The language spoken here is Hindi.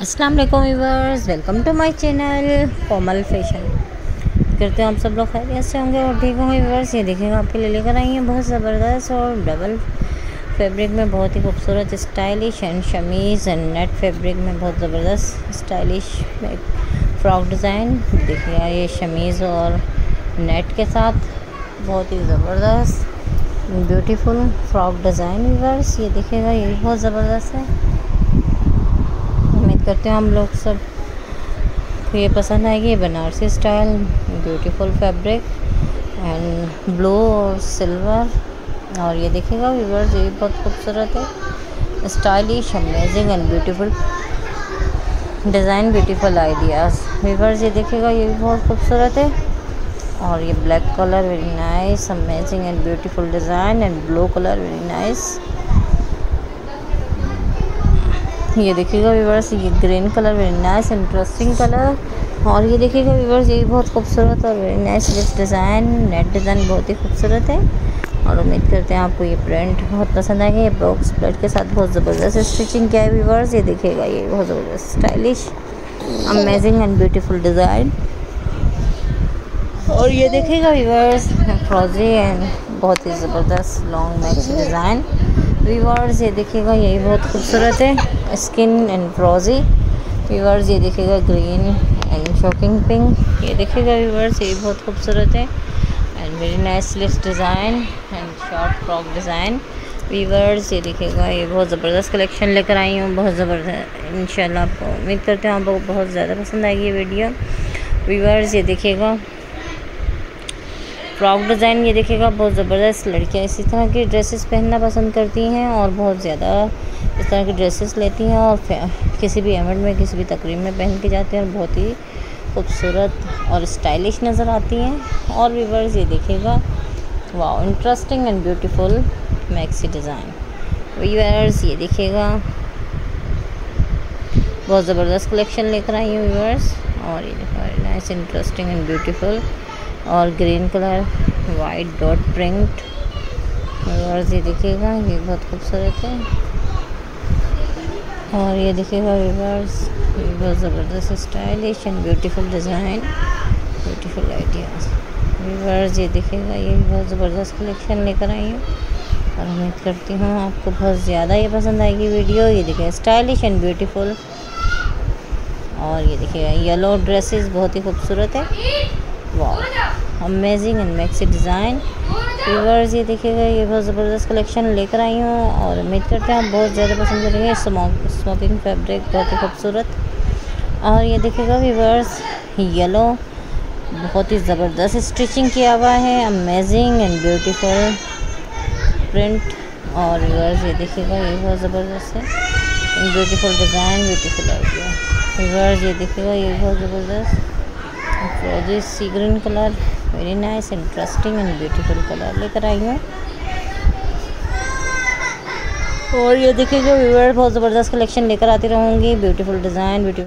अस्सलाम वालेकुम viewers welcome to my channel Komal fashion करते हैं आप सब लोग खैरियत से होंगे और ठीक होंगे व्यूवर्स ये देखेगा आपके लिए लेकर आई हैं बहुत ज़बरदस्त और डबल फैब्रिक में बहुत ही खूबसूरत stylish and chemise and net fabric में बहुत ज़बरदस्त स्टाइलिश फ्रॉक डिज़ाइन देखिएगा ये शमीज़ और नेट के साथ बहुत ही ज़बरदस्त ब्यूटीफुल फ्रॉक डिज़ाइन व्यूवर्स ये देखिएगा, ये बहुत ज़बरदस्त है। करते हैं हम लोग सब। तो ये पसंद आएगी Banarasi style beautiful fabric and blue और सिल्वर और ये देखिएगा व्यूवर्स ये बहुत खूबसूरत है। Stylish amazing and beautiful design beautiful ideas viewers ये देखिएगा, ये भी बहुत खूबसूरत है। और ये black colour very nice amazing and beautiful design and blue colour very nice ये देखिएगा व्यूवर्स ये green colour very nice interesting colour और ये देखिएगा व्यूवर्स ये बहुत खूबसूरत और very nice list design net design बहुत ही खूबसूरत है। और उम्मीद करते हैं आपको ये प्रिंट बहुत पसंद आएगा। ये बॉक्स प्लेट के साथ बहुत ज़बरदस्त स्टिचिंग किया है व्यूवर्स ये देखिएगा, ये बहुत ज़बरदस्त stylish amazing and beautiful design और ये देखिएगा व्यूवर्स फ्रोजी एंड बहुत ही ज़बरदस्त लॉन्ग मैक्स डिज़ाइन वीवर्स ये देखिएगा, यही बहुत खूबसूरत है। स्किन एंड फ्रोजी वीवर्स ये देखिएगा ग्रीन एंड शॉकिंग पिंक ये देखिएगा वीवर्स ये बहुत खूबसूरत है. And very nice list design and short frock design viewers ये देखिएगा ये बहुत ज़बरदस्त कलेक्शन लेकर आई हूँ. बहुत ज़बरदस्त, इंशाल्लाह आपको उम्मीद करते हैं आपको बहुत ज़्यादा पसंद आएगी ये वीडियो वीवर्स ये देखिएगा फ्रॉक डिज़ाइन ये देखिएगा, बहुत ज़बरदस्त लड़कियाँ इसी तरह की ड्रेसेस पहनना पसंद करती हैं और बहुत ज़्यादा इस तरह की ड्रेसेस लेती हैं और किसी भी इवेंट में, किसी भी तकरीब में पहन के जाते हैं और बहुत ही खूबसूरत और स्टाइलिश नज़र आती हैं। और व्यूवर्स, ये देखिएगा वाह interesting and beautiful maxi design viewers, ये देखिएगा, बहुत ज़बरदस्त कलेक्शन लेकर आई हूँ व्यूवर्स और ये नाइस इंटरेस्टिंग एंड ब्यूटीफुल और green colour white dot print और ये देखिएगा ये बहुत खूबसूरत है। और ये देखिएगा रिवर्स ये बहुत ज़बरदस्त stylish and beautiful design beautiful ideas viewers ये देखिएगा ये भी बहुत ज़बरदस्त कलेक्शन लेकर आई हूँ। और उम्मीद करती हूँ आपको बहुत ज़्यादा ये पसंद आएगी वीडियो ये देखिए स्टाइलिश एंड ब्यूटीफुल और ये देखिएगा येलो ड्रेसेस बहुत ही खूबसूरत है। वाह amazing and maxi design viewers ये देखिएगा ये बहुत ज़बरदस्त कलेक्शन लेकर आई हूँ और उम्मीद करते हैं आप बहुत ज़्यादा पसंद करेंगे स्मोकिंग फैब्रिक बहुत ही खूबसूरत। और ये देखिएगा व्यूवर्स येलो बहुत ही ज़बरदस्त स्टिचिंग किया हुआ है अमेजिंग एंड ब्यूटीफुल प्रिंट और व्यूवर्स ये देखिएगा, ये बहुत ज़बरदस्त है। Beautiful design beautiful idea viewers ये देखिएगा, ये बहुत ज़बरदस्त। Sea green colour very nice interesting and beautiful colour लेकर आई हूँ। और ये देखिए जो व्यूअर बहुत ज़बरदस्त कलेक्शन लेकर आती रहूँगी। Beautiful design beautiful